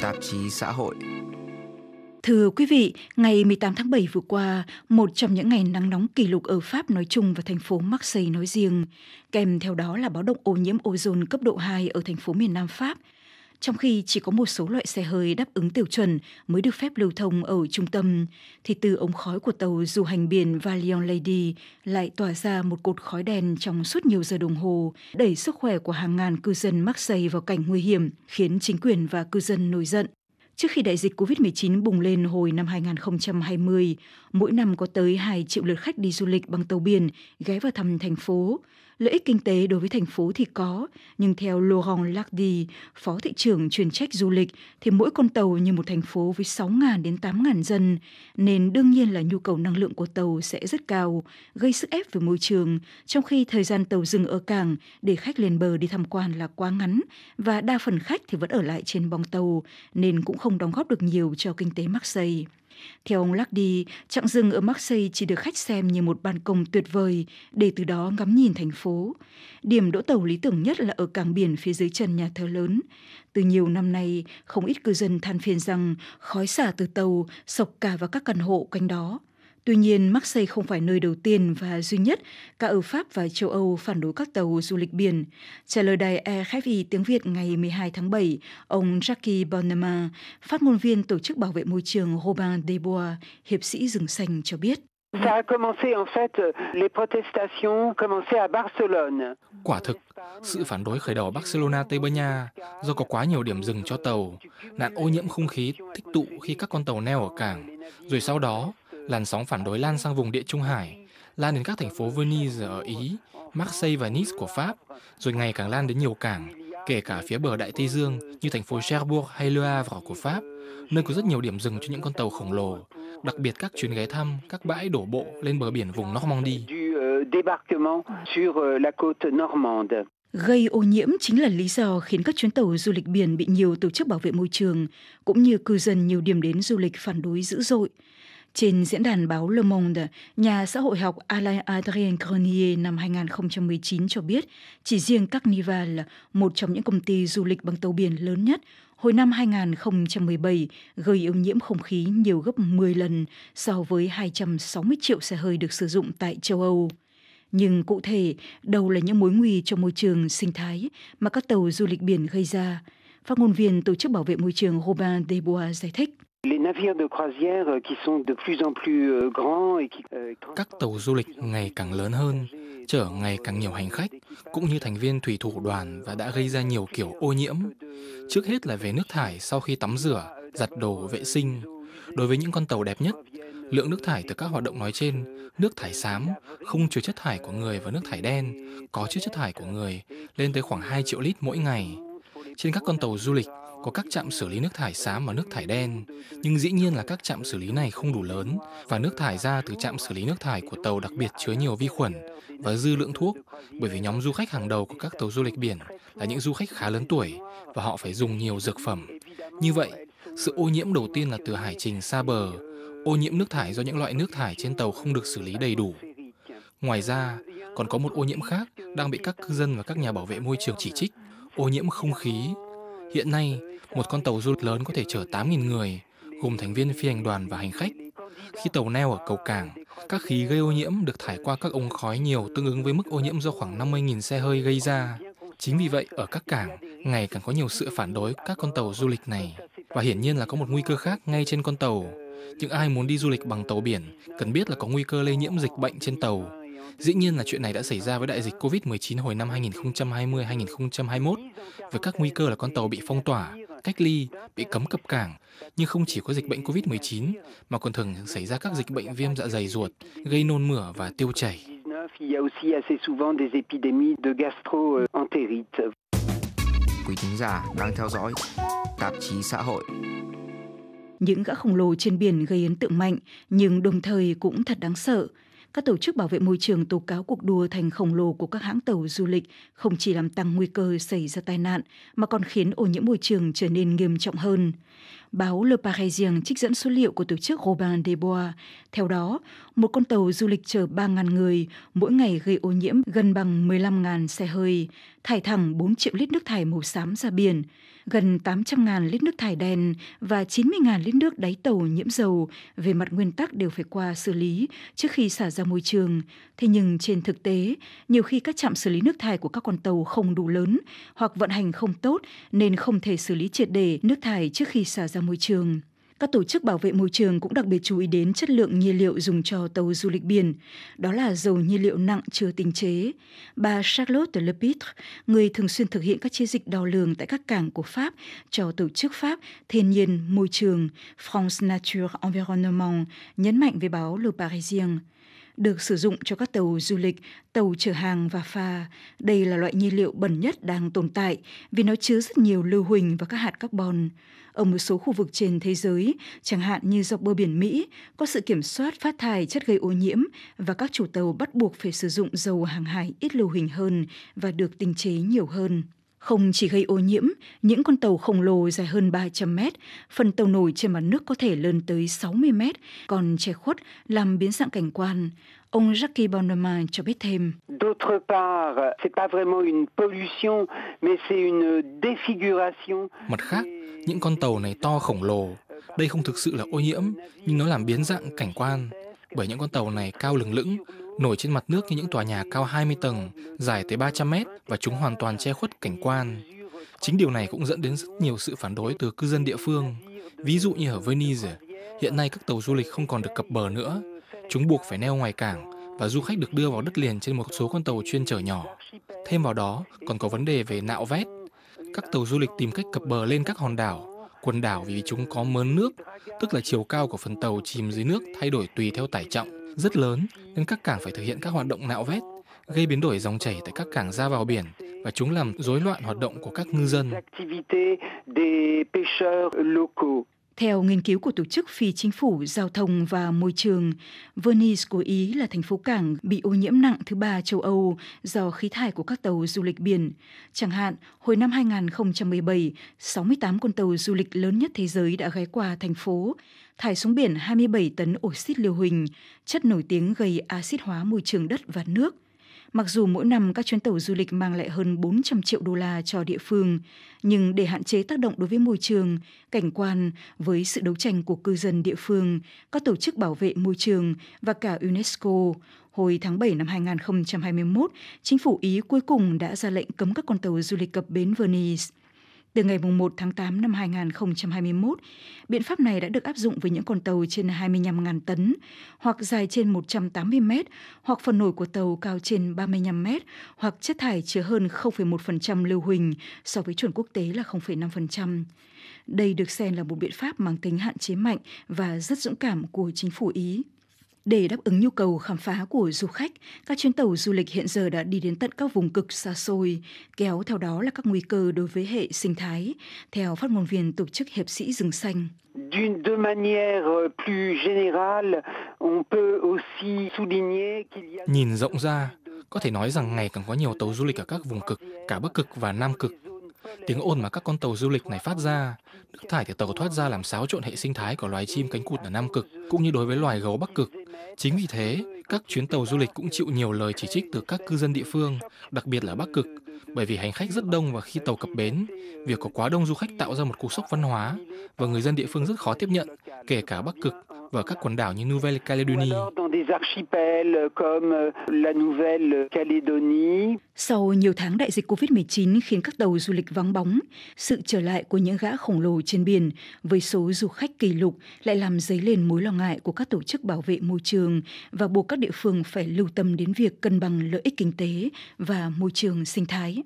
tạp chí xã hội. Thưa quý vị, ngày 18 tháng 7 vừa qua, một trong những ngày nắng nóng kỷ lục ở Pháp nói chung và thành phố Marseille nói riêng, kèm theo đó là báo động ô nhiễm ozone cấp độ 2 ở thành phố miền Nam Pháp, trong khi chỉ có một số loại xe hơi đáp ứng tiêu chuẩn mới được phép lưu thông ở trung tâm, thì từ ống khói của tàu du hành biển Valiant Lady lại tỏa ra một cột khói đen trong suốt nhiều giờ đồng hồ, đẩy sức khỏe của hàng ngàn cư dân Marseille vào cảnh nguy hiểm, khiến chính quyền và cư dân nổi giận. Trước khi đại dịch COVID-19 bùng lên hồi năm 2020, mỗi năm có tới 2 triệu lượt khách đi du lịch bằng tàu biển ghé vào thăm thành phố. Lợi ích kinh tế đối với thành phố thì có, nhưng theo Laurent Lardy, phó thị trưởng chuyên trách du lịch, thì mỗi con tàu như một thành phố với 6.000 đến 8.000 dân, nên đương nhiên là nhu cầu năng lượng của tàu sẽ rất cao, gây sức ép về môi trường, trong khi thời gian tàu dừng ở cảng để khách lên bờ đi tham quan là quá ngắn, và đa phần khách thì vẫn ở lại trên bong tàu, nên cũng không đóng góp được nhiều cho kinh tế Marseille. Theo ông Lardy, chặng rừng ở Marseille chỉ được khách xem như một ban công tuyệt vời để từ đó ngắm nhìn thành phố. Điểm đỗ tàu lý tưởng nhất là ở cảng biển phía dưới chân nhà thờ lớn. Từ nhiều năm nay, không ít cư dân than phiền rằng khói xả từ tàu sộc cả vào các căn hộ quanh đó. Tuy nhiên, Marseille không phải nơi đầu tiên và duy nhất cả ở Pháp và châu Âu phản đối các tàu du lịch biển. Trả lời đài RFI tiếng Việt ngày 12 tháng 7, ông Jacques Bonneman, phát ngôn viên Tổ chức Bảo vệ Môi trường Robin Desbois, hiệp sĩ rừng xanh cho biết. Ça a commencé en fait les protestations commençaient à Barcelone. Quả thực, sự phản đối khởi đầu ở Barcelona, Tây Ban Nha do có quá nhiều điểm dừng cho tàu, nạn ô nhiễm không khí tích tụ khi các con tàu neo ở cảng. Rồi sau đó, làn sóng phản đối lan sang vùng Địa Trung Hải, lan đến các thành phố Venice ở Ý, Marseille và Nice của Pháp, rồi ngày càng lan đến nhiều cảng, kể cả phía bờ Đại Tây Dương như thành phố Cherbourg hay Le Havre của Pháp, nơi có rất nhiều điểm dừng cho những con tàu khổng lồ, đặc biệt các chuyến ghé thăm các bãi đổ bộ lên bờ biển vùng Normandy. Gây ô nhiễm chính là lý do khiến các chuyến tàu du lịch biển bị nhiều tổ chức bảo vệ môi trường cũng như cư dân nhiều điểm đến du lịch phản đối dữ dội. Trên diễn đàn báo Le Monde, nhà xã hội học Alain Adrien Grenier năm 2019 cho biết chỉ riêng Carnival, một trong những công ty du lịch bằng tàu biển lớn nhất, hồi năm 2017 gây ô nhiễm không khí nhiều gấp 10 lần so với 260 triệu xe hơi được sử dụng tại châu Âu. Nhưng cụ thể, đâu là những mối nguy cho môi trường sinh thái mà các tàu du lịch biển gây ra? Phát ngôn viên Tổ chức Bảo vệ Môi trường Robin Desbois giải thích. Euh, euh, Các tàu du lịch ngày càng lớn hơn, chở ngày càng nhiều hành khách, cũng như thành viên thủy thủ đoàn và đã gây ra nhiều kiểu ô nhiễm. Trước hết là về nước thải sau khi tắm rửa, giặt đồ, vệ sinh. Đối với những con tàu đẹp nhất, lượng nước thải từ các hoạt động nói trên, nước thải xám, không chứa chất thải của người và nước thải đen, có chứa chất thải của người, lên tới khoảng 2 triệu lít mỗi ngày. Trên các con tàu du lịch, có các trạm xử lý nước thải xám và nước thải đen, nhưng dĩ nhiên là các trạm xử lý này không đủ lớn và nước thải ra từ trạm xử lý nước thải của tàu đặc biệt chứa nhiều vi khuẩn và dư lượng thuốc bởi vì nhóm du khách hàng đầu của các tàu du lịch biển là những du khách khá lớn tuổi và họ phải dùng nhiều dược phẩm. Như vậy, sự ô nhiễm đầu tiên là từ hải trình xa bờ, ô nhiễm nước thải do những loại nước thải trên tàu không được xử lý đầy đủ. Ngoài ra, còn có một ô nhiễm khác đang bị các cư dân và các nhà bảo vệ môi trường chỉ trích, ô nhiễm không khí. Hiện nay, một con tàu du lịch lớn có thể chở 8.000 người, gồm thành viên phi hành đoàn và hành khách. Khi tàu neo ở cầu cảng, các khí gây ô nhiễm được thải qua các ống khói nhiều tương ứng với mức ô nhiễm do khoảng 50.000 xe hơi gây ra. Chính vì vậy, ở các cảng, ngày càng có nhiều sự phản đối các con tàu du lịch này. Và hiển nhiên là có một nguy cơ khác ngay trên con tàu. Những ai muốn đi du lịch bằng tàu biển cần biết là có nguy cơ lây nhiễm dịch bệnh trên tàu Dĩ nhiên là chuyện này đã xảy ra với đại dịch COVID-19 hồi năm 2020-2021, với các nguy cơ là con tàu bị phong tỏa, cách ly, bị cấm cập cảng. Nhưng không chỉ có dịch bệnh COVID-19, mà còn thường xảy ra các dịch bệnh viêm dạ dày ruột, gây nôn mửa và tiêu chảy. Quý thính giả đang theo dõi tạp chí xã hội những gã khổng lồ trên biển gây ấn tượng mạnh nhưng đồng thời cũng thật đáng sợ các tổ chức bảo vệ môi trường tố cáo cuộc đua thành khổng lồ của các hãng tàu du lịch không chỉ làm tăng nguy cơ xảy ra tai nạn, mà còn khiến ô nhiễm môi trường trở nên nghiêm trọng hơn. Báo Le Parisien trích dẫn số liệu của tổ chức Robin des Bois. Theo đó, một con tàu du lịch chở 3.000 người mỗi ngày gây ô nhiễm gần bằng 15.000 xe hơi, thải thẳng 4 triệu lít nước thải màu xám ra biển, gần 800.000 lít nước thải đen và 90.000 lít nước đáy tàu nhiễm dầu về mặt nguyên tắc đều phải qua xử lý trước khi xả ra môi trường. Thế nhưng trên thực tế, nhiều khi các trạm xử lý nước thải của các con tàu không đủ lớn hoặc vận hành không tốt nên không thể xử lý triệt để nước thải trước khi xả ra môi trường. Các tổ chức bảo vệ môi trường cũng đặc biệt chú ý đến chất lượng nhiên liệu dùng cho tàu du lịch biển, đó là dầu nhiên liệu nặng chưa tinh chế. Bà Charlotte Lepitre, người thường xuyên thực hiện các chiến dịch đo lường tại các cảng của Pháp cho tổ chức Pháp Thiên nhiên Môi trường France Nature Environnement, nhấn mạnh với báo Le Parisien được sử dụng cho các tàu du lịch, tàu chở hàng và phà. Đây là loại nhiên liệu bẩn nhất đang tồn tại vì nó chứa rất nhiều lưu huỳnh và các hạt carbon. Ở một số khu vực trên thế giới, chẳng hạn như dọc bờ biển Mỹ, có sự kiểm soát phát thải chất gây ô nhiễm và các chủ tàu bắt buộc phải sử dụng dầu hàng hải ít lưu huỳnh hơn và được tinh chế nhiều hơn. Không chỉ gây ô nhiễm, những con tàu khổng lồ dài hơn 300 mét, phần tàu nổi trên mặt nước có thể lên tới 60 mét, còn che khuất làm biến dạng cảnh quan. Ông Jackie Bonneman cho biết thêm. Mặt khác, những con tàu này to khổng lồ. Đây không thực sự là ô nhiễm, nhưng nó làm biến dạng cảnh quan. Bởi những con tàu này cao lừng lững, nổi trên mặt nước như những tòa nhà cao 20 tầng, dài tới 300 mét và chúng hoàn toàn che khuất cảnh quan. Chính điều này cũng dẫn đến rất nhiều sự phản đối từ cư dân địa phương. Ví dụ như ở Venice, hiện nay các tàu du lịch không còn được cập bờ nữa. Chúng buộc phải neo ngoài cảng và du khách được đưa vào đất liền trên một số con tàu chuyên chở nhỏ. Thêm vào đó, còn có vấn đề về nạo vét. Các tàu du lịch tìm cách cập bờ lên các hòn đảo, quần đảo vì chúng có mớn nước, tức là chiều cao của phần tàu chìm dưới nước thay đổi tùy theo tải trọng rất lớn nên các cảng phải thực hiện các hoạt động nạo vét, gây biến đổi dòng chảy tại các cảng ra vào biển và chúng làm rối loạn hoạt động của các ngư dân. Theo nghiên cứu của tổ chức phi chính phủ giao thông và môi trường, Venice của Ý là thành phố cảng bị ô nhiễm nặng thứ ba châu Âu do khí thải của các tàu du lịch biển. Chẳng hạn, hồi năm 2017, 68 con tàu du lịch lớn nhất thế giới đã ghé qua thành phố, thải xuống biển 27 tấn oxit lưu huỳnh, chất nổi tiếng gây axit hóa môi trường đất và nước. Mặc dù mỗi năm các chuyến tàu du lịch mang lại hơn 400 triệu đô la cho địa phương, nhưng để hạn chế tác động đối với môi trường, cảnh quan với sự đấu tranh của cư dân địa phương, các tổ chức bảo vệ môi trường và cả UNESCO, hồi tháng 7 năm 2021, chính phủ Ý cuối cùng đã ra lệnh cấm các con tàu du lịch cập bến Venice. Từ ngày 1 tháng 8 năm 2021, biện pháp này đã được áp dụng với những con tàu trên 25.000 tấn, hoặc dài trên 180 mét, hoặc phần nổi của tàu cao trên 35 mét, hoặc chất thải chứa hơn 0,1% lưu huỳnh so với chuẩn quốc tế là 0,5%. Đây được xem là một biện pháp mang tính hạn chế mạnh và rất dũng cảm của chính phủ Ý. Để đáp ứng nhu cầu khám phá của du khách, các chuyến tàu du lịch hiện giờ đã đi đến tận các vùng cực xa xôi, kéo theo đó là các nguy cơ đối với hệ sinh thái, theo phát ngôn viên tổ chức Hiệp sĩ Rừng Xanh. A... Nhìn rộng ra, có thể nói rằng ngày càng có nhiều tàu du lịch ở các vùng cực, cả Bắc Cực và Nam Cực. Tiếng ồn mà các con tàu du lịch này phát ra, nước thải từ tàu thoát ra làm xáo trộn hệ sinh thái của loài chim cánh cụt ở Nam Cực, cũng như đối với loài gấu Bắc Cực. Chính vì thế, các chuyến tàu du lịch cũng chịu nhiều lời chỉ trích từ các cư dân địa phương, đặc biệt là Bắc Cực, bởi vì hành khách rất đông và khi tàu cập bến, việc có quá đông du khách tạo ra một cú sốc văn hóa và người dân địa phương rất khó tiếp nhận, kể cả Bắc Cực và các quần đảo như Nouvelle-Calédonie. Sau nhiều tháng đại dịch COVID-19 khiến các tàu du lịch vắng bóng, sự trở lại của những gã khổng lồ trên biển với số du khách kỷ lục lại làm dấy lên mối lo ngại của các tổ chức bảo vệ môi trường và buộc các địa phương phải lưu tâm đến việc cân bằng lợi ích kinh tế và môi trường sinh thái.